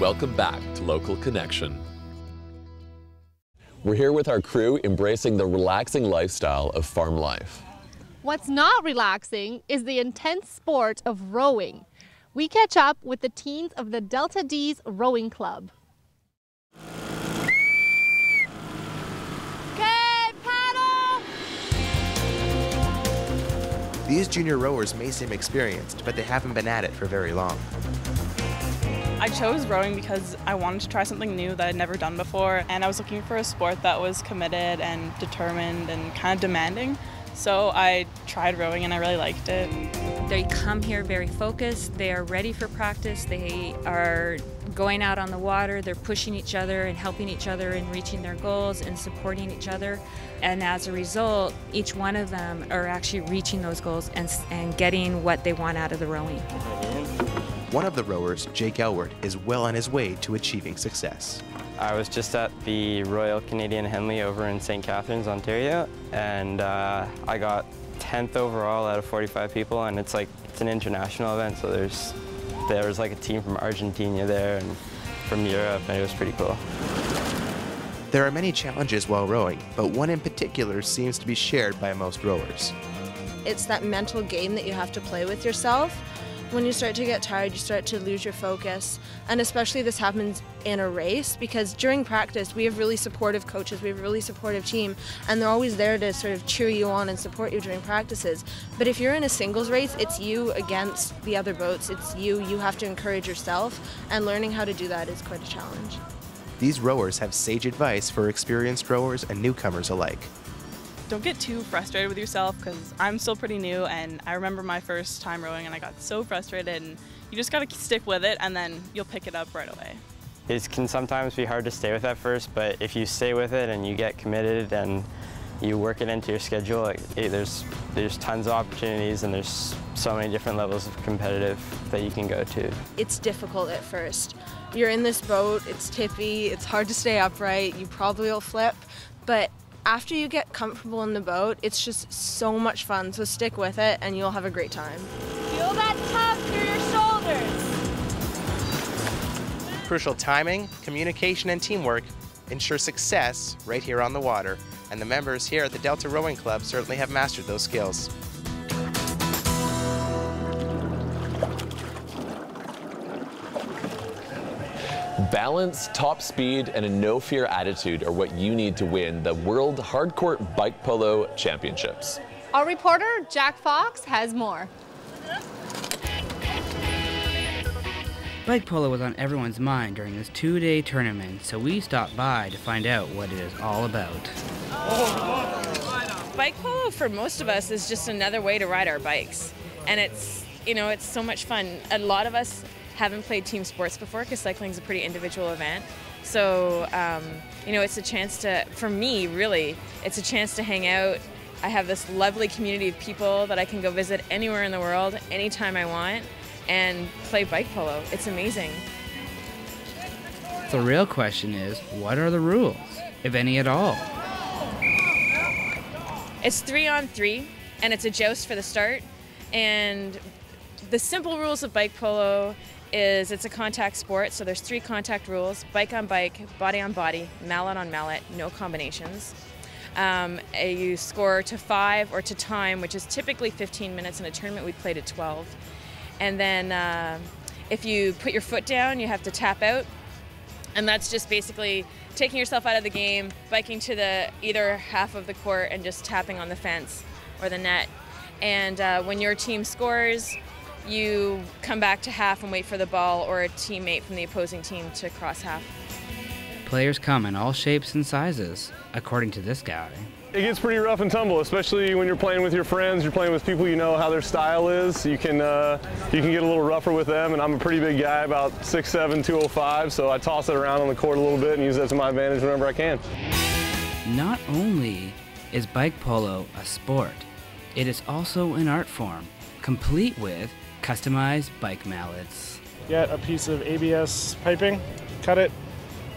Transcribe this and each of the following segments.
Welcome back to Local Connection. We're here with our crew embracing the relaxing lifestyle of farm life. What's not relaxing is the intense sport of rowing. We catch up with the teens of the Delta D's Rowing Club. Okay, paddle! These junior rowers may seem experienced, but they haven't been at it for very long. I chose rowing because I wanted to try something new that I'd never done before, and I was looking for a sport that was committed and determined and kind of demanding. So I tried rowing and I really liked it. They come here very focused, they are ready for practice, they are going out on the water, they're pushing each other and helping each other and reaching their goals and supporting each other. And as a result, each one of them are actually reaching those goals and, and getting what they want out of the rowing. One of the rowers, Jake Elward, is well on his way to achieving success. I was just at the Royal Canadian Henley over in St. Catharines, Ontario, and uh, I got 10th overall out of 45 people, and it's like it's an international event, so there's there was like a team from Argentina there and from Europe, and it was pretty cool. There are many challenges while rowing, but one in particular seems to be shared by most rowers. It's that mental game that you have to play with yourself when you start to get tired, you start to lose your focus. And especially this happens in a race because during practice, we have really supportive coaches, we have a really supportive team, and they're always there to sort of cheer you on and support you during practices. But if you're in a singles race, it's you against the other boats. It's you, you have to encourage yourself, and learning how to do that is quite a challenge. These rowers have sage advice for experienced rowers and newcomers alike don't get too frustrated with yourself because I'm still pretty new and I remember my first time rowing and I got so frustrated and you just got to stick with it and then you'll pick it up right away. It can sometimes be hard to stay with at first, but if you stay with it and you get committed and you work it into your schedule, like, it, there's, there's tons of opportunities and there's so many different levels of competitive that you can go to. It's difficult at first. You're in this boat, it's tippy, it's hard to stay upright, you probably will flip, but after you get comfortable in the boat, it's just so much fun. So stick with it and you'll have a great time. Feel that tug through your shoulders. Crucial timing, communication, and teamwork ensure success right here on the water. And the members here at the Delta Rowing Club certainly have mastered those skills. Balance, top speed, and a no fear attitude are what you need to win the World Hardcourt Bike Polo Championships. Our reporter, Jack Fox, has more. Bike polo was on everyone's mind during this two day tournament, so we stopped by to find out what it is all about. Bike polo for most of us is just another way to ride our bikes. And it's, you know, it's so much fun. A lot of us haven't played team sports before because cycling is a pretty individual event. So, um, you know, it's a chance to, for me, really, it's a chance to hang out. I have this lovely community of people that I can go visit anywhere in the world, anytime I want, and play bike polo. It's amazing. The real question is what are the rules, if any at all? It's three on three, and it's a joust for the start. And the simple rules of bike polo is it's a contact sport, so there's three contact rules: bike on bike, body on body, mallet on mallet, no combinations. Um, you score to five or to time, which is typically 15 minutes in a tournament. We played at 12, and then uh, if you put your foot down, you have to tap out, and that's just basically taking yourself out of the game, biking to the either half of the court, and just tapping on the fence or the net. And uh, when your team scores, you come back to half and wait for the ball or a teammate from the opposing team to cross half. Players come in all shapes and sizes, according to this guy. It gets pretty rough and tumble, especially when you're playing with your friends. You're playing with people you know how their style is. You can uh, you can get a little rougher with them. And I'm a pretty big guy, about 6'7", 205, so I toss it around on the court a little bit and use that to my advantage whenever I can. Not only is bike polo a sport, it is also an art form, complete with customized bike mallets. Get a piece of ABS piping, cut it,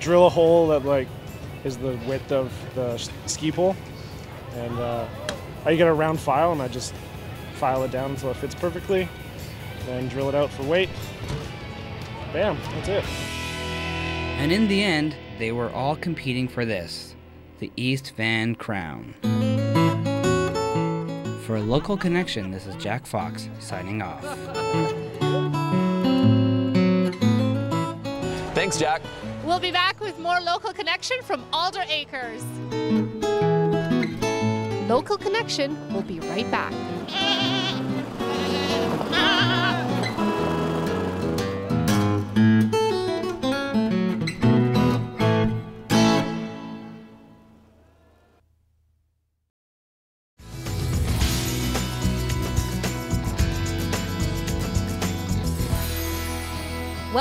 drill a hole that like is the width of the ski pole, and uh, I get a round file and I just file it down until it fits perfectly, then drill it out for weight. Bam, that's it. And in the end, they were all competing for this the East Van Crown. For a local connection, this is Jack Fox signing off. Thanks, Jack. We'll be back with more local connection from Aldor Acres. Local connection will be right back.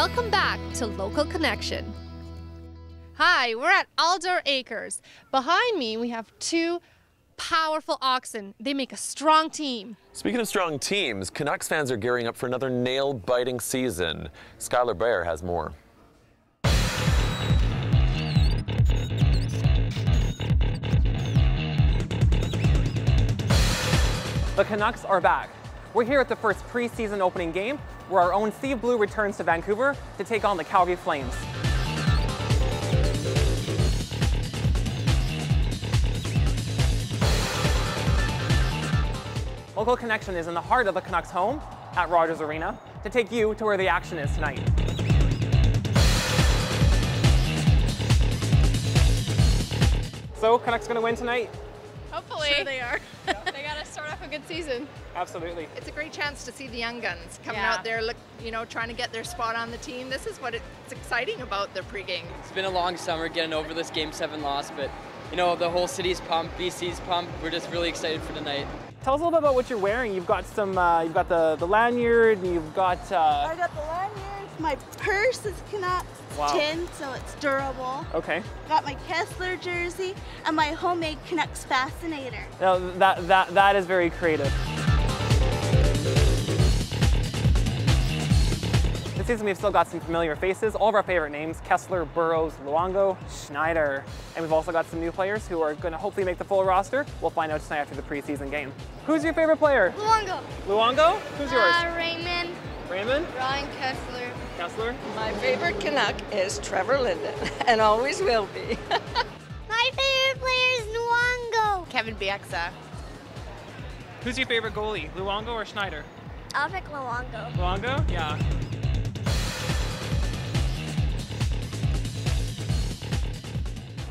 Welcome back to Local Connection. Hi, we're at Aldor Acres. Behind me, we have two powerful oxen. They make a strong team. Speaking of strong teams, Canucks fans are gearing up for another nail biting season. Skyler Baier has more. The Canucks are back. We're here at the first preseason opening game where our own Sea Blue returns to Vancouver to take on the Calgary Flames. Local Connection is in the heart of the Canucks home at Rogers Arena to take you to where the action is tonight. So, Canucks gonna win tonight? Hopefully. Sure they are. they got to start off a good season. Absolutely. It's a great chance to see the young guns coming Yeah. out there, look, you know, trying to get their spot on the team. This is what it's exciting about the pregame. It's been a long summer getting over this Game 7 loss, but you know, the whole city's pumped, BC's pumped. We're just really excited for tonight. Tell us a little bit about what you're wearing. You've got some, uh, you've got the, the lanyard, and you've got, uh, I got the lanyard. My purse is Canucks Wow. tin, so it's durable. okay. Got my Kesler jersey and my homemade Canucks fascinator. Now that, that, that is very creative. Season we've still got some familiar faces, all of our favorite names, Kesler, Burrows, Luongo, Schneider. And we've also got some new players who are gonna hopefully make the full roster. We'll find out tonight after the preseason game. Who's your favorite player? Luongo. Luongo? Who's yours? Uh, Raymond. Raymond? Ryan Kesler. Kesler? My favorite Canuck is Trevor Linden, and always will be. My favorite player is Luongo. Kevin Bieksa. Who's your favorite goalie, Luongo or Schneider? I'll pick Luongo. Luongo? Yeah.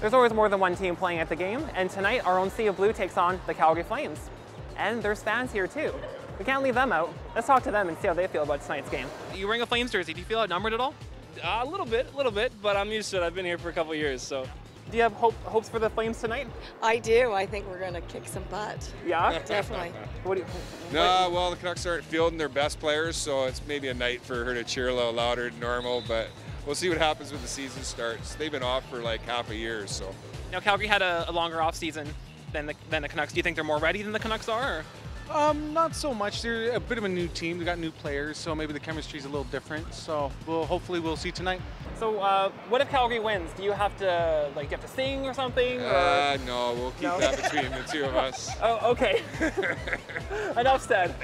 There's always more than one team playing at the game, and tonight our own Sea of Blue takes on the Calgary Flames. And there's fans here too. We can't leave them out. Let's talk to them and see how they feel about tonight's game. You wearing a Flames jersey, do you feel outnumbered at all? Uh, a little bit, a little bit, but I'm used to it. I've been here for a couple years, so. Do you have hope, hopes for the Flames tonight? I do. I think we're going to kick some butt. Yeah? Definitely. What do you, No, well, the Canucks aren't fielding their best players, so it's maybe a night for her to cheer a little louder than normal, but we'll see what happens when the season starts. They've been off for like half a year, so. Now Calgary had a, a longer off season than the, than the Canucks. Do you think they're more ready than the Canucks are? Or? Um, not so much. They're a bit of a new team. They got new players, so maybe the chemistry's a little different. So we'll hopefully we'll see tonight. So uh, what if Calgary wins? Do you have to like you have to sing or something? Or? Uh, no, we'll keep No? that between the two of us. Oh, okay. Enough said.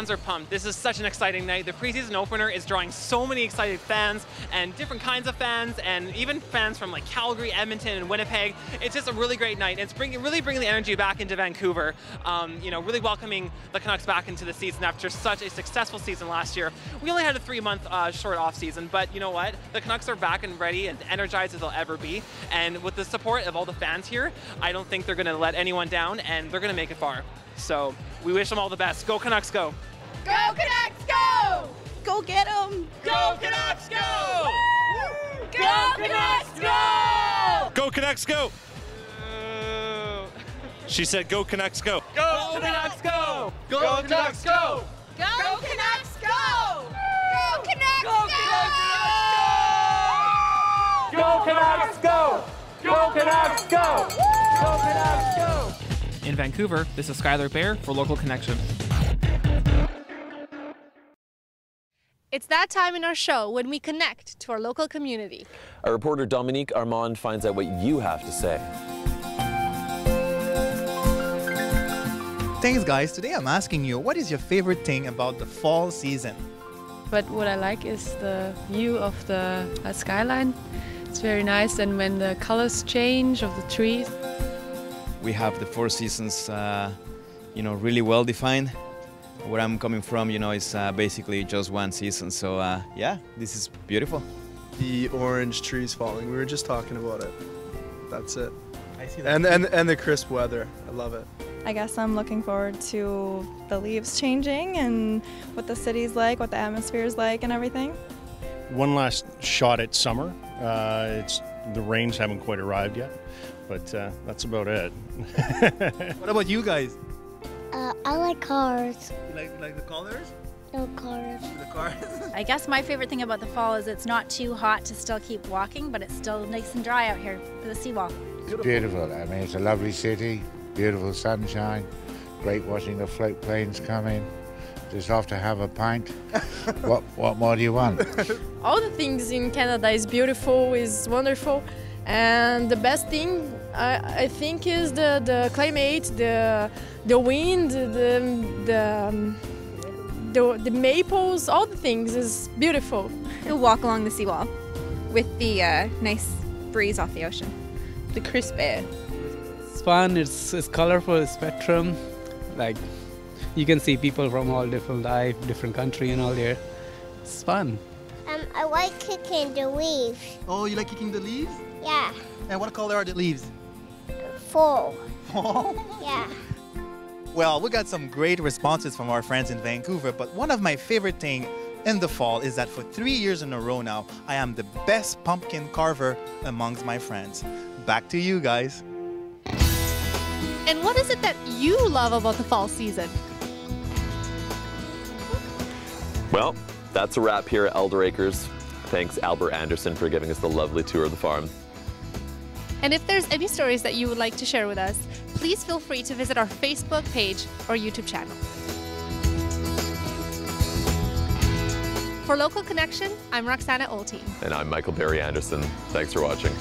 Fans are pumped. This is such an exciting night. The preseason opener is drawing so many excited fans and different kinds of fans and even fans from like Calgary, Edmonton, and Winnipeg. It's just a really great night. It's bringing really bringing the energy back into Vancouver. Um, you know, really welcoming the Canucks back into the season after such a successful season last year. We only had a three-month uh, short off season, but you know what? The Canucks are back and ready and energized as they'll ever be. And with the support of all the fans here, I don't think they're going to let anyone down, and they're going to make it far. So we wish them all the best. Go Canucks, go! Go Canucks, go! Go get them! Go Canucks, go! Go Canucks, go! Go Canucks, go! She said, "Go Canucks, go!" Go Canucks, go! Go Canucks, go! Go Canucks, go! Go Canucks, go! Go Canucks, go! Go Canucks, go! Go Canucks, go! In Vancouver, this is Skyler Baier for Local Connection. It's that time in our show when we connect to our local community. Our reporter Dominique Armand finds out what you have to say. Thanks, guys. Today I'm asking you, what is your favorite thing about the fall season? but what I like is the view of the uh, skyline. It's very nice, and when the colors change of the trees. We have the four seasons, uh, you know, really well defined. Where I'm coming from, you know, it's uh, basically just one season. So uh, yeah, this is beautiful. The orange trees falling. We were just talking about it. That's it. I see that And and and the crisp weather. I love it. I guess I'm looking forward to the leaves changing and what the city's like, what the atmosphere is like, and everything. One last shot at summer. Uh, it's the rains haven't quite arrived yet, but uh, that's about it. What about you guys? Uh, I like cars. You like, you like the colors? No cars. The cars? I guess my favorite thing about the fall is it's not too hot to still keep walking, but it's still nice and dry out here for the seawall. It's beautiful. I mean, it's a lovely city, beautiful sunshine, great watching the float planes come in. Just off to have a pint. what What more do you want? all the things in Canada is beautiful, is wonderful, and the best thing I, I think is the, the climate, the the wind, the the, um, the the maples, all the things is beautiful. You'll walk along the seawall with the uh, nice breeze off the ocean. The crisp air. It's fun. It's, it's colorful spectrum. Like you can see people from all different life, different country, and all there. It's fun. Um, I like kicking the leaves. Oh, you like kicking the leaves? Yeah, And what color are the leaves? Fall. Fall? Yeah. Well, we got some great responses from our friends in Vancouver, but one of my favorite things in the fall is that for three years in a row now, I am the best pumpkin carver amongst my friends. Back to you guys. And what is it that you love about the fall season? Well, that's a wrap here at Aldor Acres. Thanks, Albert Anderson, for giving us the lovely tour of the farm. And if there's any stories that you would like to share with us, please feel free to visit our Facebook page or YouTube channel. For Local Connection, I'm Roxana Oltean. And I'm Michael Barry Anderson. Thanks for watching.